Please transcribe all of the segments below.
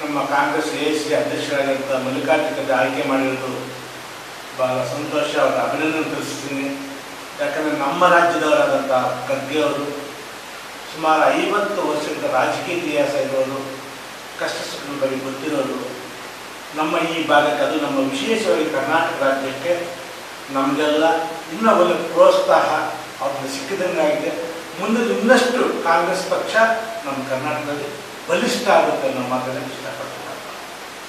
ನಮ್ಮ Congress A C ಅಧ್ಯಕ್ಷರಾಗಿರುವಂಥ ಮಲ್ಲಿಕಾರ್ಜುನ ಆಯ್ಕೆ ಮಾಡಿರೋದು ಬಹಳ ಸಂತೋಷ ಅವರ ಅಭಿನಂದನೆ ತಿಳಿಸ್ತೀನಿ. ಯಾಕಂದರೆ ನಮ್ಮ ರಾಜ್ಯದವರಾದಂಥ ಖರ್ಗೆ ಅವರು ಸುಮಾರು ಐವತ್ತು ವರ್ಷದ ರಾಜಕೀಯ ಇತಿಹಾಸ ಇರೋರು ಕಷ್ಟ ಸುಖದ ಬಗ್ಗೆ ಗೊತ್ತಿರೋರು, ನಮ್ಮ ಈ ಭಾಗಕ್ಕೆ ಅದು ನಮ್ಮ ವಿಶೇಷವಾಗಿ ಕರ್ನಾಟಕ ರಾಜ್ಯಕ್ಕೆ ನಮಗೆಲ್ಲ ಇನ್ನೂ ಒಳ್ಳೆ ಪ್ರೋತ್ಸಾಹ ಅವ್ರನ್ನ ಸಿಕ್ಕಿದಂಗಾಗಿದೆ. ಮುಂದೆ ಇನ್ನಷ್ಟು ಕಾಂಗ್ರೆಸ್ ಪಕ್ಷ ನಮ್ಮ ಕರ್ನಾಟಕದಲ್ಲಿ ಬಲಿಷ್ಠ ಆಗುತ್ತೆ ಅನ್ನೋ ಮಾತನ್ನು ಇಷ್ಟಪಡ್ತಾರೆ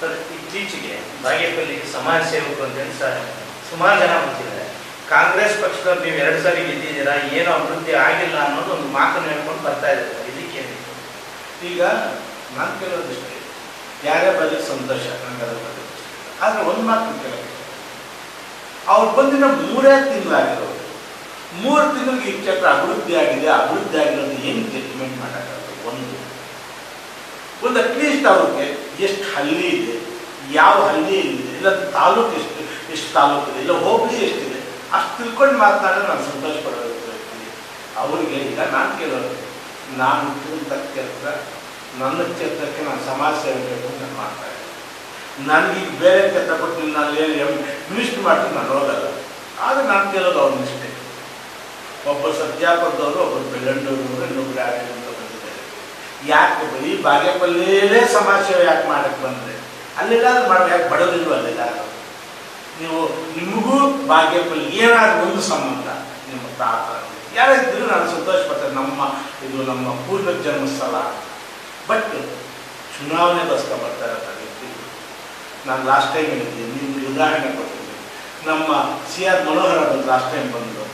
ಸರ್ ಇತ್ತೀಚೆಗೆ ಬಾಗೇಪಲ್ಲಿ ಸಮಾಜ ಸೇವಕರು ಅಂತೇಳಿ ಸರ್ ಸುಮಾರು ಜನ ಬಂದಿದ್ದಾರೆ. ಕಾಂಗ್ರೆಸ್ ಪಕ್ಷದವ್ರು ನೀವು ಎರಡು ಸಾರಿ ಗೆದ್ದಿದ್ದೀರಾ ಏನು ಅಭಿವೃದ್ಧಿ ಆಗಿಲ್ಲ ಅನ್ನೋದು ಒಂದು ಮಾತನ್ನು ಹೇಳ್ಕೊಂಡು ಬರ್ತಾ ಇದ್ದಾರೆ. ಇದಕ್ಕೆ ಈಗ ನಾನು ಕೇಳೋದಿಷ್ಟೇ ಯಾರೇ ಬರಲಿ ಸಂತೋಷ ನನಗೆ ಅದ್ರ ಬಗ್ಗೆ ಆದರೆ ಒಂದು ಮಾತು ಕೇಳಬೇಕು ಅವ್ರು ಬಂದಿನ ಮೂರೇ ತಿಂಗಳಾಗಿರೋದು ಮೂರು ತಿಂಗಳಿಗೆ ಈ ಕ್ಷೇತ್ರ ಅಭಿವೃದ್ಧಿ ಆಗಿದೆ ಅಭಿವೃದ್ಧಿ ಆಗಿರೋದು ಏನು ಜಡ್ಜ್ಮೆಂಟ್ ಮಾಡೋಕ್ಕಾಗುತ್ತೆ? ಒಂದು. ಒಂದು ಅಟ್ಲೀಸ್ಟ್ ಅವ್ರಿಗೆ ಎಷ್ಟು ಹಳ್ಳಿ ಇದೆ, ಯಾವ ಹಳ್ಳಿ ಇದೆ, ಇಲ್ಲ ತಾಲೂಕು ಎಷ್ಟು ಎಷ್ಟು ತಾಲೂಕು ಇದೆ, ಇಲ್ಲ ಹೋಬಳಿ ಎಷ್ಟಿದೆ ಅಷ್ಟು ತಿಳ್ಕೊಂಡು ಮಾತನಾಡಿದ್ರೆ ನಾನು ಸಂತೋಷ ಪಡೋದು ಅವ್ರಿಗೆ ಈಗ ನಾನು ಕೇಳೋದು. ನಾನು ಹುಟ್ಟಿದಂಥ ಕೆಲಸ ನನ್ನ ಕ್ಷೇತ್ರಕ್ಕೆ ನಾನು ಸಮಾಜ ಸೇವೆ ಬೇಕು ಅಂತ ಮಾಡ್ತಾ ಇದ್ದೀನಿ. ನನಗೆ ಬೇರೆ ಕ್ಷೇತ್ರ ಕೊಟ್ಟು ನಾನು ಏನು ಮಿನಿಸ್ಟ್ರಿ ಮಾಡ್ತೀನಿ, ನಾನು ಹೋಗಲ್ಲ. ಆದರೆ ನಾನು ಕೇಳೋದು ಅವ್ರ ಮಿಸ್ಟೇಕ್. ಒಬ್ಬ ಸತ್ಯಾಪುರದವರು ಒಬ್ಬರು ಬೆಳ್ಳಂಡೂರವರು ಇನ್ನೊಬ್ರು ಯಾರು ಯಾಕೆ ಬರೀ ಬಾಗೇಪಲ್ಲಿಯಲ್ಲೇ ಸಮಾಜ ಸೇವೆ ಯಾಕೆ ಮಾಡಕ್ಕೆ ಬಂದರೆ? ಅಲ್ಲೆಲ್ಲಾದ್ರೂ ಮಾಡೋ ಯಾಕೆ ಬಡೋದಿಲ್ವ ಅಲ್ಲೆಲ್ಲ? ನೀವು, ನಿಮಗೂ ಬಾಗೇಪಲ್ಲಿ ಏನಾದ್ರು ಒಂದು ಸಂಬಂಧ, ನಿಮ್ಮ ತಾತ ಯಾರಿದ್ರು ನಾನು ಸಂತೋಷ ಪಡ್ತೇನೆ ನಮ್ಮ, ಇದು ನಮ್ಮ ಪೂರ್ವ ಜನ್ಮಸ್ಥಳ. ಬಟ್ ಚುನಾವಣೆಗೋಸ್ಕರ ಬರ್ತಾರೆ ಅಂತ ನಾನು ಲಾಸ್ಟ್ ಟೈಮ್ ಹೇಳಿದ್ದೀನಿ ನಿಮ್ಗೆ ಉದಾಹರಣೆ ಕೊಡ್ತೀನಿ. ನಮ್ಮ ಸಿ ಆರ್ ಮನೋಹರ್ ಅವರು ಲಾಸ್ಟ್ ಟೈಮ್ ಬಂದರು.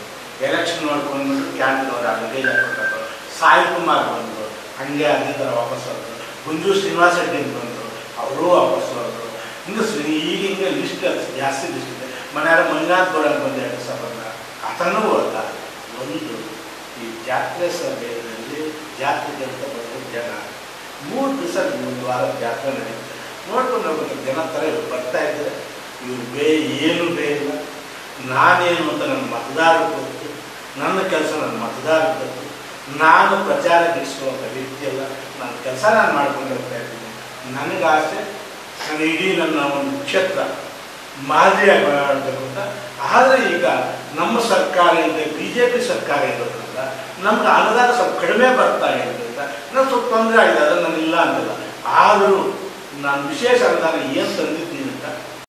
ಎಲೆಕ್ಷನ್ ನೋಡ್ಕೊಂಡು ಕ್ಯಾಂಟೀನ್ ಅವರು ಹಾಕೊಂಡ್ರು ಸಾಯಿ ಕುಮಾರ್ ಬಂದರು. ಹಂಗೆ ಅದೇ ವಾಪಸ್ ಆದ್ರು ಗುಂಜು ಶ್ರೀನಿವಾಸ ರೆಡ್ಡಿ ಬಂದರು. ಅವರು ವಾಪಸ್ ಆದ್ರು ಹಿಂಗೆ ಈಗ ಹಿಂಗೆ ಲಿಸ್ಟ್ ಜಾಸ್ತಿ ಲಿಸ್ಟ್ ಇದೆ. ಮನೆಯಾರ ಮಂಜುನಾಥ್ ಅಂತ ಬಂದು ಎರಡು ಸಾವಿರ ಆತನೂ ಹೋದ. ಒಂದು, ಈ ಜಾತ್ರೆ ಸಭೆಯಲ್ಲಿ ಜಾತ್ರೆ ಅಂತ ಬಂದ ಜನ. ಮೂರು ದಿವಸ ಒಂದು ವಾರ ಜಾತ್ರೆ ನಡೆಯುತ್ತೆ ನೋಡ್ಕೊಂಡು ಹೋಗ್ಬೇಕು. ಜನ ಥರ ಇವ್ರು ಬರ್ತಾ ಇದ್ದಾರೆ. ಇವ್ರು ಬೇ ಏನು ಬೇ ಇಲ್ಲ. ನಾನೇನು ಅಂತ ನನ್ನ ಮತದಾರರು ಗೊತ್ತು. ನನ್ನ ಕೆಲಸ ನನ್ನ ಮತದಾರರು ಗೊತ್ತು. ನಾನು ಪ್ರಚಾರ ಗಿಡಿಸುವಂಥ ವ್ಯಕ್ತಿಯಲ್ಲ ನನ್ನ ಕೆಲಸ ನಾನು ಮಾಡ್ಕೊಂಡು ಹೋಗ್ತಾ ಇದ್ದೀನಿ ನನಗೆ ಆಸೆ ನನ್ನ ಇಡೀ ನನ್ನ ಒಂದು ಕ್ಷೇತ್ರ ಮಾದರಿಯಾಗಿ ಮಾಡಬೇಕು ಅಂತ. ಆದರೆ ಈಗ ನಮ್ಮ ಸರ್ಕಾರ ಇದೆ ಬಿ ಜೆ ಪಿ ಸರ್ಕಾರ ಇರೋದ್ರಿಂದ ನಮ್ಗೆ ಅನುದಾನ ಸ್ವಲ್ಪ ಕಡಿಮೆ ಬರ್ತಾ ಇರೋದ್ರಿಂದ ನಾನು ಸ್ವಲ್ಪ ತೊಂದರೆ ಆಗಿದೆ, ಅದನ್ನು ನಾನು ಇಲ್ಲ ಅಂತಲ್ಲ ಆದರೂ ನಾನು ವಿಶೇಷ ಅನುದಾನ ಏನು ತಂದಿದ್ದೀನಿ ಅಂತ